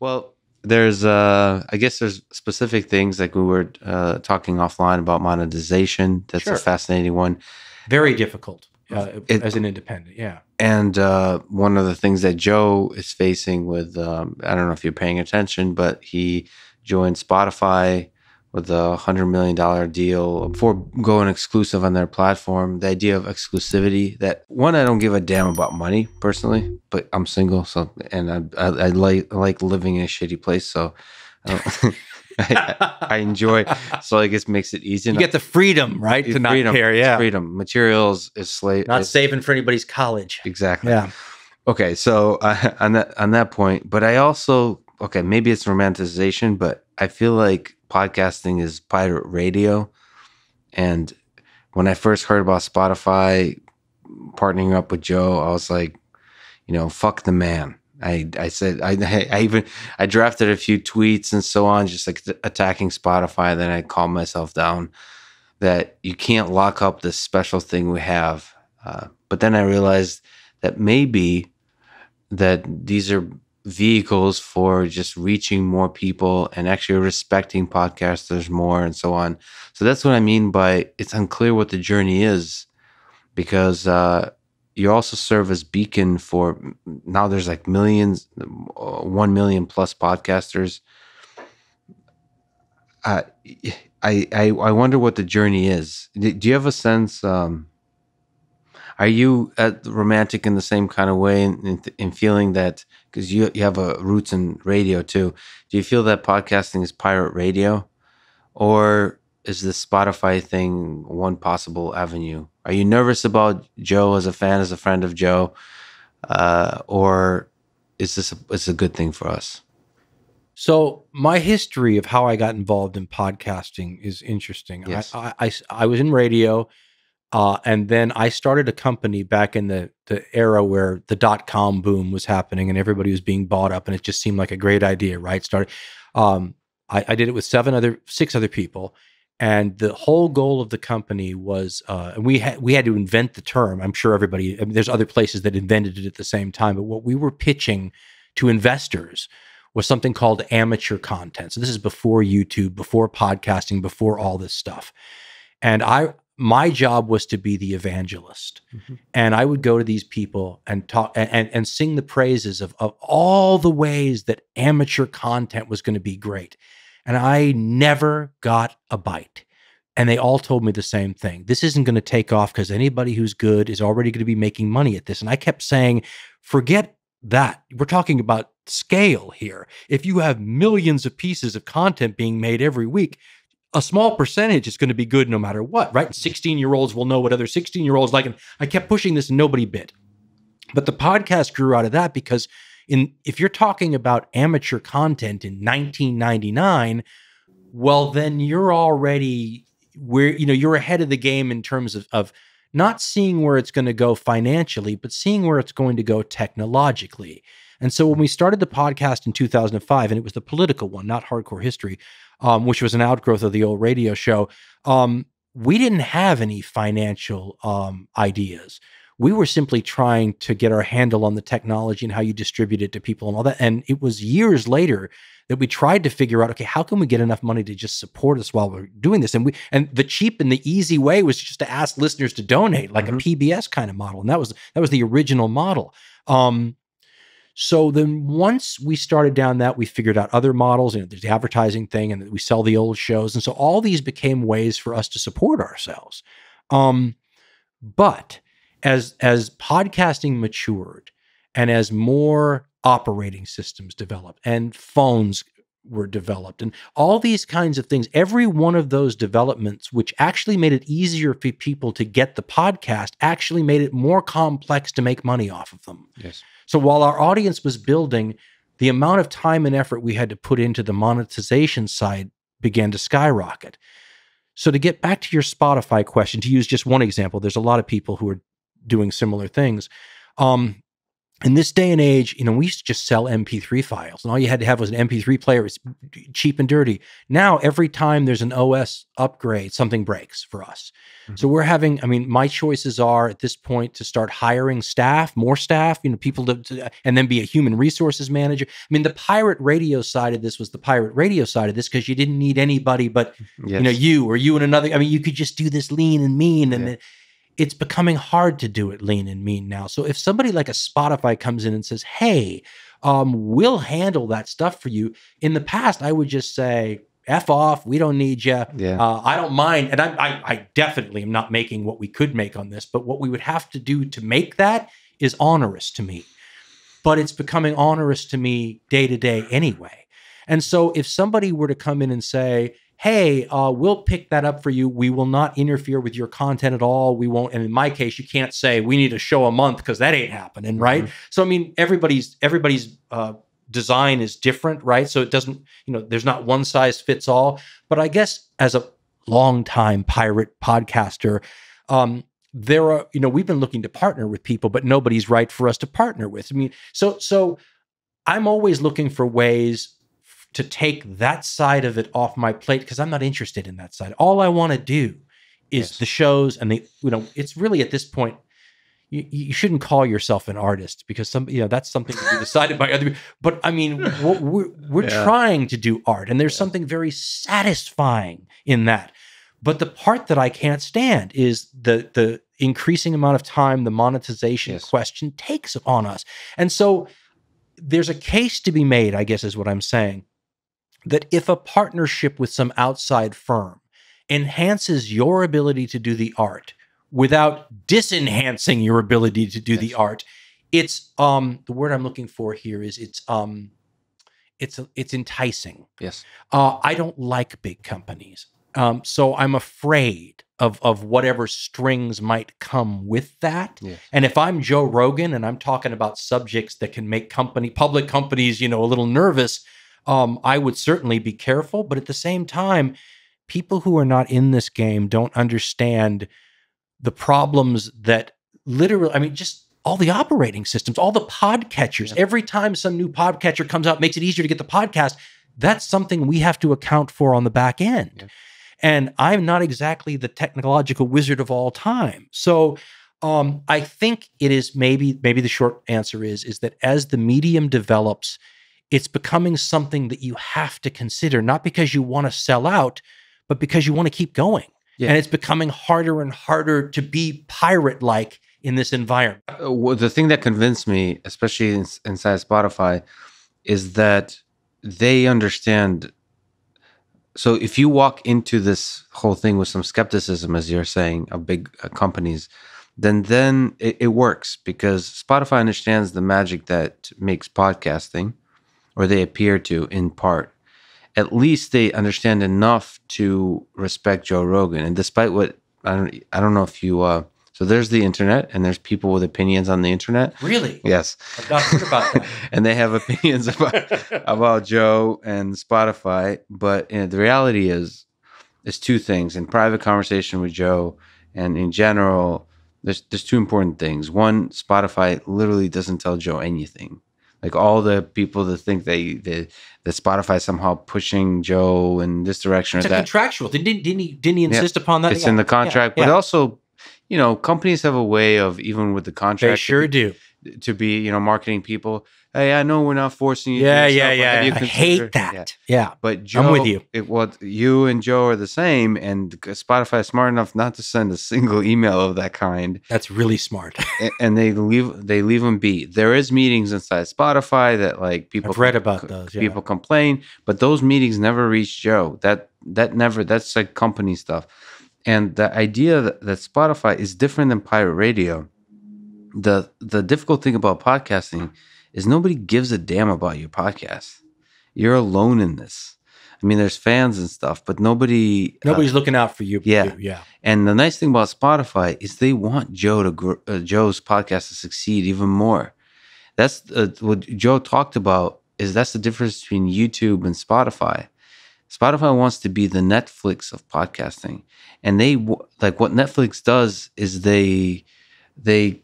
Well, there's uh I guess there's specific things like we were uh talking offline about monetization. That's Sure. a fascinating one. Very difficult uh, It- as an independent. Yeah. And uh one of the things that Joe is facing with um I don't know if you're paying attention, but he joined Spotify with a hundred million dollar deal for going exclusive on their platform. The idea of exclusivity that one, I don't give a damn about money personally, but I'm single, so and I I, I like I like living in a shitty place, so I, don't, I, I enjoy. So I guess makes it easy. You get the freedom, right, to not freedom, care. Yeah. freedom. Materials is slave. Not is- saving for anybody's college. exactly. Yeah. Okay, so uh, on that on that point, but I also okay, maybe it's romanticization, but I feel like podcasting is pirate radio, and when I first heard about Spotify partnering up with Joe, I was like, you know, fuck the man. I I said I I even I drafted a few tweets and so on, just like attacking Spotify. Then I calmed myself down that you can't lock up this special thing we have. Uh, but then I realized that maybe that these are vehicles for just reaching more people and actually respecting podcasters more and so on. So that's what I mean by it's unclear what the journey is because uh, you also serve as beacon for now there's like millions, uh, 1 million plus podcasters. Uh, I, I, I wonder what the journey is. Do you have a sense? Um, are you romantic in the same kind of way in, in, in feeling that because you you have a roots in radio too? Do you feel that podcasting is pirate radio, or is the Spotify thing one possible avenue? Are you nervous about Joe as a fan, as a friend of Joe, uh, or is this a, is a good thing for us? So my history of how I got involved in podcasting is interesting. I- Yes. I, I, I was in radio, uh, and then I started a company back in the the era where the dot com boom was happening and everybody was being bought up, and it just seemed like a great idea, right? Started. Um, I, I did it with seven other, six other people, and the whole goal of the company was, uh, and we had we had to invent the term. I'm sure everybody. I mean, there's other places that invented it at the same time, but what we were pitching to investors was something called amateur content. So this is before YouTube, before podcasting, before all this stuff. And I my job was to be the evangelist. Mhm. And I would go to these people and talk and, and, and sing the praises of, of all the ways that amateur content was going to be great. And I never got a bite. And they all told me the same thing. This isn't going to take off because anybody who's good is already going to be making money at this. And I kept saying, forget that. We're talking about scale here. If you have millions of pieces of content being made every week, a small percentage is going to be good no matter what, right? 16 year olds will know what other 16 year olds like. And I kept pushing this and nobody bit. But the podcast grew out of that because in if you're talking about amateur content in 1999, well, then you're already where you know you're ahead of the game in terms of, of not seeing where it's going to go financially, but seeing where it's going to go technologically. And so when we started the podcast in 2005, and it was the political one, not hardcore history, um, which was an outgrowth of the old radio show, um, we didn't have any financial um, ideas. We were simply trying to get our handle on the technology and how you distribute it to people and all that. And it was years later that we tried to figure out, okay, how can we get enough money to just support us while we're doing this? And we and the cheap and the easy way was just to ask listeners to donate, like Mhm. a PBS kind of model. And that was that was the original model. Um, so then once we started down that, we figured out other models. You know, there's the advertising thing, and we sell the old shows, and so all these became ways for us to support ourselves. Um, but as as podcasting matured, and as more operating systems developed, and phones were developed, and all these kinds of things, every one of those developments, which actually made it easier for people to get the podcast, actually made it more complex to make money off of them. Yes. So while our audience was building, the amount of time and effort we had to put into the monetization side began to skyrocket. So to get back to your Spotify question, to use just one example, there's a lot of people who are doing similar things. Um, in this day and age, you know, we used to just sell MP3 files, and all you had to have was an MP3 player. It's cheap and dirty. Now, every time there's an OS upgrade, something breaks for us. Mm-hmm. So we're having. I mean, my choices are at this point to start hiring staff, more staff, you know, people to, to and then be a human resources manager. I mean, the pirate radio side of this was the pirate radio side of this because you didn't need anybody but yes. you know you or you and another. I mean, you could just do this lean and mean, and yeah it's becoming hard to do it lean and mean now. So if somebody like a Spotify comes in and says, "Hey, um, we'll handle that stuff for you," in the past I would just say, "F off, we don't need you." Yeah. Uh, I don't mind, and I, I, I definitely am not making what we could make on this, but what we would have to do to make that is onerous to me. But it's becoming onerous to me day to day anyway. And so if somebody were to come in and say, hey, uh, we'll pick that up for you. We will not interfere with your content at all. We won't. And in my case, you can't say we need a show a month because that ain't happening, right? Mm-hmm. So I mean, everybody's everybody's uh, design is different, right? So it doesn't, you know, there's not one size fits all. But I guess as a longtime pirate podcaster, um, there are, you know, we've been looking to partner with people, but nobody's right for us to partner with. I mean, so so I'm always looking for ways to take that side of it off my plate because I'm not interested in that side. All I want to do is yes. the shows and the you know it's really at this point you, you shouldn't call yourself an artist because some you know that's something to be decided by other people. But I mean we're we're, we're yeah. trying to do art and there's yeah. something very satisfying in that. But the part that I can't stand is the the increasing amount of time the monetization yes. question takes on us. And so there's a case to be made, I guess is what I'm saying, that if a partnership with some outside firm enhances your ability to do the art without disenhancing your ability to do yes. the art, it's um the word I'm looking for here is it's um it's it's enticing. Yes. Uh, I don't like big companies. Um, so I'm afraid of of whatever strings might come with that. Yes. And if I'm Joe Rogan and I'm talking about subjects that can make company public companies, you know, a little nervous, um, I would certainly be careful. But at the same time, people who are not in this game don't understand the problems that literally, I mean, just all the operating systems, all the podcatchers. Yeah. Every time some new podcatcher comes out, makes it easier to get the podcast. That's something we have to account for on the back end. Yeah. And I'm not exactly the technological wizard of all time. So um, I think it is maybe maybe the short answer is is that as the medium develops it's becoming something that you have to consider, not because you want to sell out, but because you want to keep going. Yeah. And it's becoming harder and harder to be pirate like in this environment. Uh, well, the thing that convinced me, especially in, inside Spotify, is that they understand. So if you walk into this whole thing with some skepticism, as you're saying, of big uh, companies, then then it, it works because Spotify understands the magic that makes podcasting or they appear to in part, at least they understand enough to respect Joe Rogan. And despite what I don't, I don't know if you. Uh, so there's the internet, and there's people with opinions on the internet. Really? Yes. I've not heard about that. and they have opinions about about Joe and Spotify. But you know, the reality is, is two things. In private conversation with Joe, and in general, there's there's two important things. One, Spotify literally doesn't tell Joe anything like all the people that think they that, that Spotify somehow pushing Joe in this direction it's or that contractual. Didn't didn't he didn't he insist yeah, upon that? It's yeah, in the contract, yeah, but also, you know, companies have a way of even with the contract. They sure do to be you know marketing people hey i know we're not forcing you yeah yeah yeah. i hate that. Yeah. yeah. but joe i'm with you. it what you and joe are the same and spotify is smart enough not to send a single email of that kind. That's really smart. And, and, they leave they leave them be. There is meetings inside spotify that like people I've read about those yeah. people complain but those meetings never reach joe. That that never that's like company stuff. And the idea that, that spotify is different than pirate radio. The the difficult thing about podcasting is nobody gives a damn about your podcast. You're alone in this. I mean, there's fans and stuff, but nobody uh, nobody's uh, looking out for you. Yeah, yeah. And the nice thing about Spotify is they want Joe to grow, uh, Joe's podcast to succeed even more. That's uh, what Joe talked about. Is that's the difference between YouTube and Spotify. Spotify wants to be the Netflix of podcasting, and they like what Netflix does is they they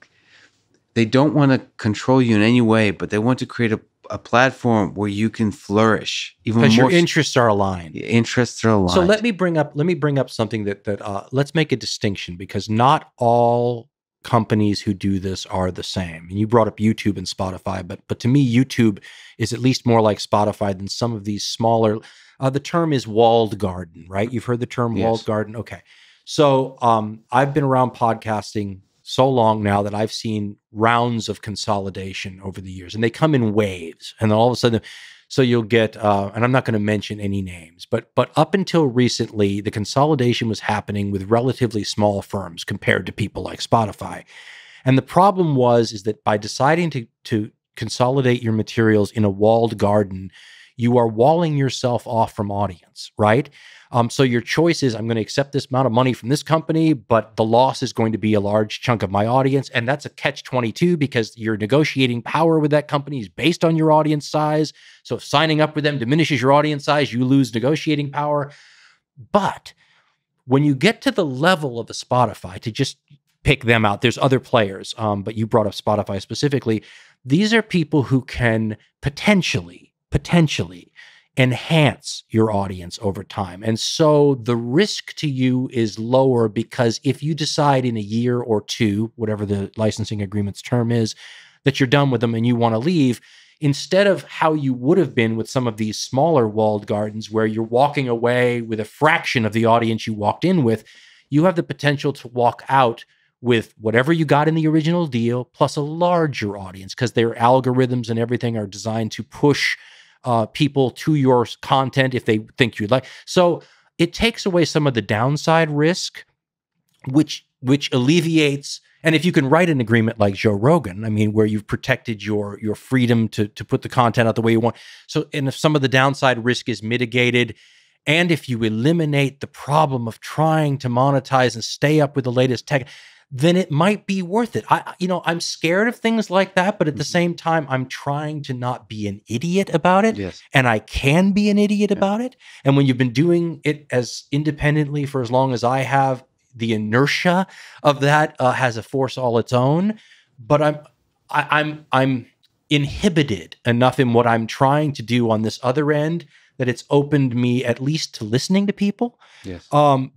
they don't want to control you in any way, but they want to create a, a platform where you can flourish even because your interests are aligned. interests are aligned. So let me bring up let me bring up something that that uh, let's make a distinction because not all companies who do this are the same. And you brought up YouTube and Spotify, but but to me YouTube is at least more like Spotify than some of these smaller. Uh, the term is walled garden, right? You've heard the term Yes. walled garden. Okay, so um, I've been around podcasting so long now that I've seen rounds of consolidation over the years, and they come in waves, and then all of a sudden. So you'll get, uh, and I'm not going to mention any names, but but up until recently, the consolidation was happening with relatively small firms compared to people like Spotify. And the problem was is that by deciding to to consolidate your materials in a walled garden, you are walling yourself off from audience, right? Um, so your choice is I'm going to accept this amount of money from this company, but the loss is going to be a large chunk of my audience. And that's a catch 22 because your negotiating power with that company is based on your audience size. So if signing up with them diminishes your audience size, you lose negotiating power. But when you get to the level of a Spotify, to just pick them out, there's other players, um, but you brought up Spotify specifically. These are people who can potentially, potentially enhance your audience over time. And so the risk to you is lower because if you decide in a year or two, whatever the licensing agreement's term is, that you're done with them and you want to leave, instead of how you would have been with some of these smaller walled gardens where you're walking away with a fraction of the audience you walked in with, you have the potential to walk out with whatever you got in the original deal plus a larger audience because their algorithms and everything are designed to push uh, people to your content if they think you'd like. So it takes away some of the downside risk, which which alleviates. And if you can write an agreement like Joe Rogan, I mean, where you've protected your your freedom to to put the content out the way you want. So, and if some of the downside risk is mitigated, and if you eliminate the problem of trying to monetize and stay up with the latest tech, then it might be worth it. I, you know, I'm scared of things like that, but at the Mhm. same time, I'm trying to not be an idiot about it yes, and I can be an idiot Yeah. about it. And when you've been doing it as independently for as long as I have, the inertia of that uh, has a force all its own. But I'm, I, I'm, I'm inhibited enough in what I'm trying to do on this other end that it's opened me at least to listening to people. yes. Um,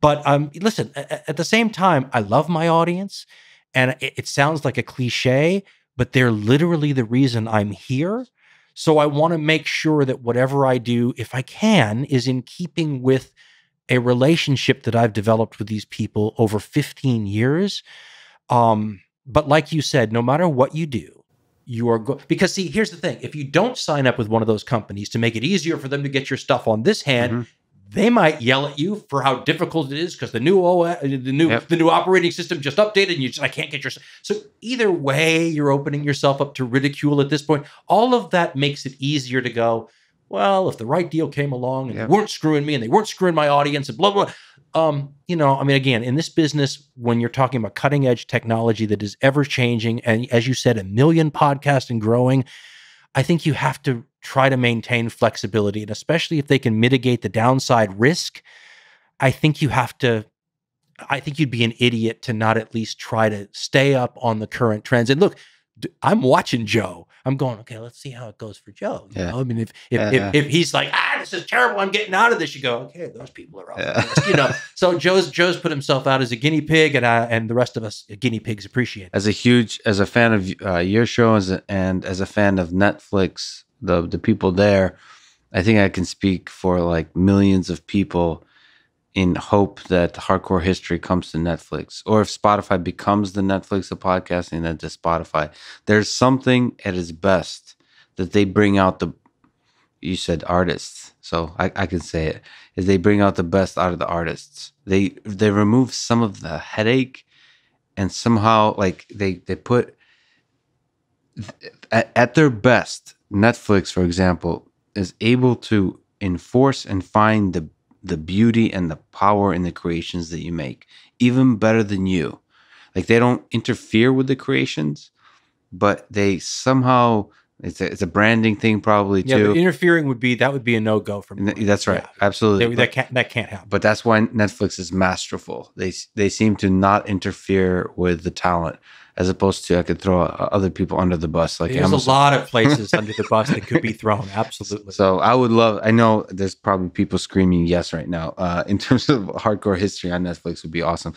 but um, listen, at the same time, I love my audience, and it, sounds like a cliche, but they're literally the reason I'm here. So I want to make sure that whatever I do, if I can, is in keeping with a relationship that I've developed with these people over 15 years. Um, but like you said, no matter what you do, you are because see, here's the thing: if you don't sign up with one of those companies to make it easier for them to get your stuff on this hand, Mhm. They might yell at you for how difficult it is because the new OS, the new Yep. the new operating system just updated and you just I can't get your so either way you're opening yourself up to ridicule at this point. All of that makes it easier to go. Well, if the right deal came along and Yep. they weren't screwing me and they weren't screwing my audience and blah blah. Um, you know, I mean, again, in this business, when you're talking about cutting edge technology that is ever changing, and as you said, a million podcasts and growing, I think you have to try to maintain flexibility. And especially if they can mitigate the downside risk, I think you have to. I think you'd be an idiot to not at least try to stay up on the current trends. And look, I'm watching Joe. I'm going, okay, let's see how it goes for Joe. You Yeah. know? I mean, if if, Yeah, if yeah. if he's like, ah, this is terrible, I'm getting out of this, you go, okay, those people are. Yeah. you know. So Joe's Joe's put himself out as a guinea pig, and I, and the rest of us guinea pigs appreciate it. as a huge as a fan of uh, your show as a, and as a fan of Netflix, the the people there, I think I can speak for like millions of people in hope that hardcore history comes to Netflix or if Spotify becomes the Netflix of podcasting then to Spotify. There's something at its best that they bring out the you said artists, so I, I can say it is they bring out the best out of the artists. They they remove some of the headache and somehow like they they put at, at their best netflix for example is able to enforce and find the the beauty and the power in the creations that you make even better than you like they don't interfere with the creations but they somehow It's a, it's a branding thing probably Yeah, too. but interfering would be that would be a no go for th- that's right, Yeah. absolutely. They- that can't that can't happen. but that's why Netflix is masterful. They they seem to not interfere with the talent, as opposed to I could throw uh, other people under the bus like There's Amazon. a lot of places under the bus that could be thrown. Absolutely. So I would love. I know there's probably people screaming yes right now. Uh, in terms of hardcore history on Netflix would be awesome.